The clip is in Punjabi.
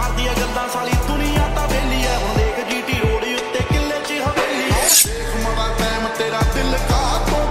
ਮਾਰਦੀ ਐ ਗੱਲਾਂ ਸਾਲੀ ਦੁਨੀਆ ਤਾਂ ਵੇਲੀ ਐ। ਹੁਣ ਦੇਖ ਜੀਟੀ ਰੋਡ ਉੱਤੇ ਕਿੱਲੇ 'ਚ ਹਵੇਲੀ ਐ। ਦੇਖ ਮਵਾ ਟਾਈਮ ਤੇਰਾ ਦਿਲ ਕਾ ਤੋਂ